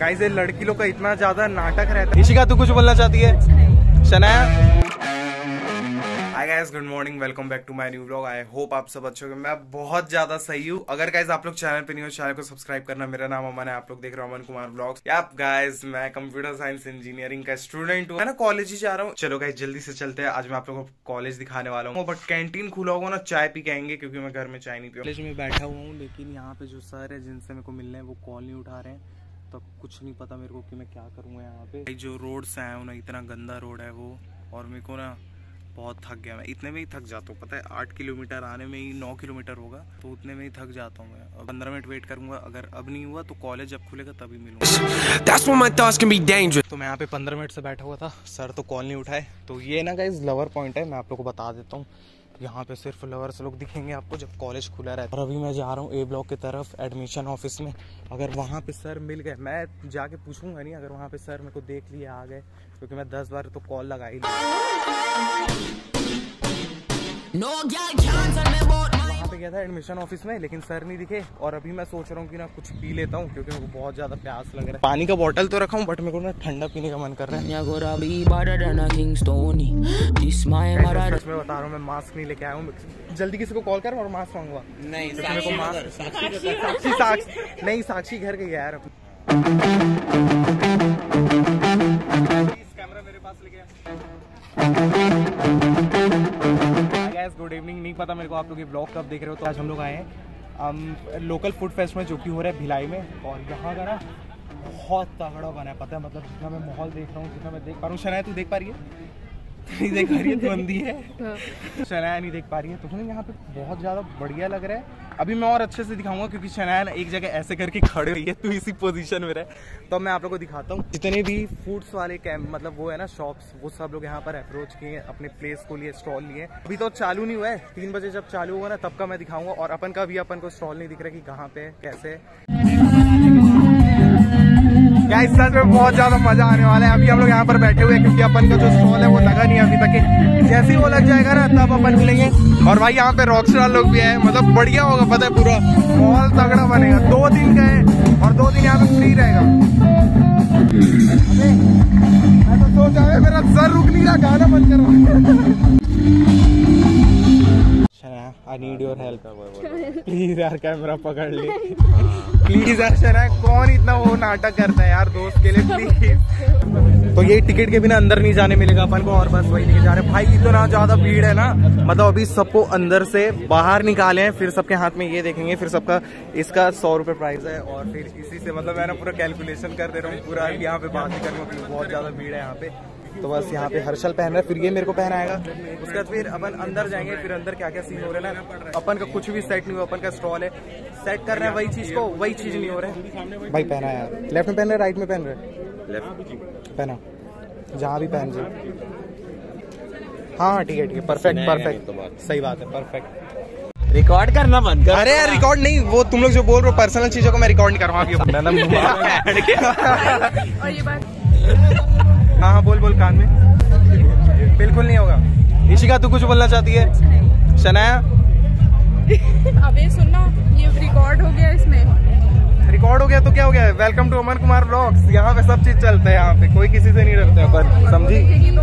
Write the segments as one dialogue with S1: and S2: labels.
S1: Guys ये लड़की लोग का इतना ज़्यादा नाटक रहता है। ऋषिका तू कुछ बोलना चाहती है? Shanaya hi guys good morning welcome back to my new vlog I hope आप सब अच्छे होंगे। मैं बहुत ज़्यादा सही हूँ। अगर गाइस आप लोग चैनल पे नहीं हो चैनल को सब्सक्राइब करना। मेरा नाम अमन है। आप लोग देख रहे हो अमन कुमार ब्लॉग्स या गाइस मैं कंप्यूटर साइंस इंजीनियरिंग का स्टूडेंट हूँ। मैं ना कॉलेज ही जा रहा हूँ। चलो गाइस जल्दी से चलते हैं। आज मैं आप लोगों को कॉलेज दिखाने वाला हूँ। बट कैंटीन खुला होगा ना चाय पी के आएँगे क्योंकि मैं घर में चाय नहीं पी कॉलेज में बैठा हुआ हूँ लेकिन यहाँ पे जो सर है जिनसे मेरे को मिलने हैं वो कॉल नहीं उठा रहे हैं। तो कुछ नहीं पता मेरे को कि मैं क्या करूँगा यहाँ पे। जो रोड से आया हूँ ना इतना गंदा रोड है वो और मेरे को ना बहुत थक गया मैं। इतने में ही थक जाता हूँ पता है? आठ किलोमीटर आने में ही नौ किलोमीटर होगा तो उतने में ही थक जाता हूँ मैं। और पंद्रह मिनट वेट करूँगा अगर अब नहीं हुआ तो कॉलेज जब खुलेगा तभी मिलूँगा. तो मैं यहाँ पे पंद्रह मिनट से बैठा हुआ था सर तो कॉल नहीं उठाए। तो ये ना गाइज़ लवर पॉइंट है मैं आप लोग को बता देता हूँ। यहाँ पे सिर्फ़ लवर्स लोग दिखेंगे आपको जब कॉलेज खुला रहता है। और अभी मैं जा रहा हूँ ए ब्लॉक की तरफ़ एडमिशन ऑफ़िस में। अगर वहाँ पे सर मिल गए, मैं जाके पूछूँगा नहीं, अगर वहाँ पे सर मेरे को देख लिए, आ गए, क्योंकि मैं दस बार तो कॉल लगा ही
S2: No
S1: गया था एडमिशन ऑफ़िस में लेकिन सर नहीं दिखे। और अभी मैं सोच रहा हूँ कि ना कुछ पी लेता हूँ क्योंकि मेरे को बहुत ज़्यादा प्यास लग रहा है। पानी का बॉटल तो रखा हूँ बट मेरे को ना ठंडा पीने का मन कर रहा है। मैं बता रहा हूँ मैं मास्क नहीं लेके आया हूँ। जल्दी किसी को कॉल कर और मास्क मांगवा
S3: नहीं
S1: मेरे को मास्क साक्षी नहीं साक्षी घर है यार। कैमरा मेरे पास लेके आप लोग ये ब्लॉग कब देख रहे हो? तो आज हम लोग आए हैं लोकल फ़ूड फेस्ट में, जो कि हो रहा है भिलाई में। और यहाँ का ना बहुत तगड़ा बना है, पता है मतलब जितना मैं माहौल देख रहा हूँ, जितना मैं देख पा रहा हूँ शनाया तू देख पा रही है। नहीं देख पा रही है। तू अंधी है शनाया नहीं देख पा रही है। तो यहाँ पे बहुत ज़्यादा बढ़िया लग रहा है। अभी मैं और अच्छे से दिखाऊँगा क्योंकि शनाया एक जगह ऐसे करके खड़े हुई है तू इसी पोजीशन में रहे। तो मैं आप लोग को दिखाता हूँ। जितने भी फूड्स वाले कैंप मतलब वो है ना शॉप्स वो सब लोग यहाँ पर अप्रोच किए अपने प्लेस को लिए स्टॉल लिए। अभी तो चालू नहीं हुआ है। तीन बजे जब चालू होगा ना तब का मैं दिखाऊँगा। और अपन का भी अपन को स्टॉल नहीं दिख रहा कि कहाँ पे कैसे है। गाइस सच में बहुत ज़्यादा मज़ा आने वाला है। अभी हम लोग यहाँ पर बैठे हुए हैं क्योंकि अपन का जो स्टॉल है वो लगा नहीं अभी तक। जैसे ही वो लग जाएगा ना, तब अपन मिलेंगे। और भाई, यहाँ पे रॉक स्टार लोग भी हैं। मतलब बढ़िया होगा, पता है पूरा। मॉल तगड़ा बनेगा। दो दिन का है और दो दिन यहाँ पे फ्री रहेगा। मैं तो सोच मेरा सर रुक नहीं रहा, गाना बंद करो I need your help please यार कैमरा पकड़ ले। प्लीज़ यार शना कौन इतना वो नाटक करता है यार दोस्त के लिए प्लीज़ तो ये टिकट के बिना अंदर नहीं जाने मिलेगा अपन को और बस वही लेके जा रहे हैं। भाई इतना ज़्यादा भीड़ है ना मतलब अभी सबको अंदर से बाहर निकाले हैं फिर सबके हाथ में ये देखेंगे फिर सबका इसका सौ रुपए प्राइस है और फिर इसी से मतलब मैं ना पूरा कैलकुलेशन कर दे रहा हूँ पूरा यहाँ पे बात नहीं करूँगा बहुत ज़्यादा भीड़ है यहाँ पे। तो बस यहाँ पे हर्षल पहन रहा है फिर ये मेरे को पहनाएगा। उसके बाद फिर अपन अंदर जाएँगे फिर अंदर क्या क्या सीन हो रहा है ना। अपन का कुछ भी सेट नहीं हुआ अपन का स्टॉल है। सेट कर रहे हैं वही चीज़ को वही चीज़ नहीं हो रहा। है भाई पहना है लेफ़्ट में पहन रहे राइट में पहन रहे? पहना। जहाँ भी पहन जाए हाँ हाँ ठीक है ठीक है। परफेक्ट परफेक्ट सही बात है परफेक्ट
S3: रिकॉर्ड करना बंद कर।
S1: अरे यार रिकॉर्ड नहीं वो तुम लोग जो बोल रहे हो पर्सनल चीज़ों को मैं रिकॉर्ड नहीं कर रहा हूँ
S4: और ये बात
S1: हाँ हाँ बोल बोल कान में। बिल्कुल नहीं होगा। ऋषिका तू कुछ बोलना चाहती है? शनाया?
S4: अबे सुनना ये रिकॉर्ड हो गया इसमें।
S1: रिकॉर्ड हो गया तो क्या हो गया? Welcome to Aman Kumar vlogs यहाँ पे सब चीज़ चलता है यहाँ पे। कोई किसी से नहीं डरते पर समझी?
S4: तो।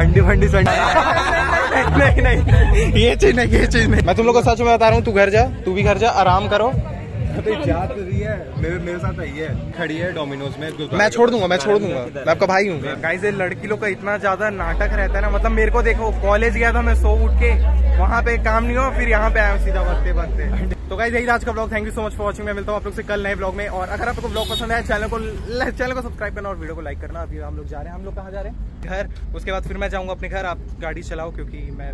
S1: अंडी फंडी संडी नहीं नहीं ये चीज़ नहीं ये चीज़ नहीं। मैं तुम लोग को सच में बता रहा हूँ तू घर जा तू भी घर जा आराम करो।
S3: तो मेरे मेरे साथ आई है। खड़ी है डोमिनोज में
S1: मैं छोड़ दूँगा मैं छोड़ दूँगा। मैं आपका भाई हूँ। गाइस ये लड़की लोग का इतना ज़्यादा नाटक रहता है ना मतलब मेरे को देखो कॉलेज गया था मैं सो उठ के वहाँ पे काम नहीं हुआ फिर यहाँ पे आया सीधा बगते बगते तो गाइस यही आज का vlog thank you so much for watching मैं मिलता हूँ आप लोग से कल नए ब्लॉग में। और अगर आपको ब्लॉग पसंद आया चैनल को चैनल को सब्सक्राइब करना और वीडियो को लाइक करना। अभी हम लोग जा रहे हैं। हम लोग कहाँ जा रहे हैं? घर। उसके बाद फिर मैं जाऊँगा अपने घर। आप गाड़ी चलाओ क्योंकि मैं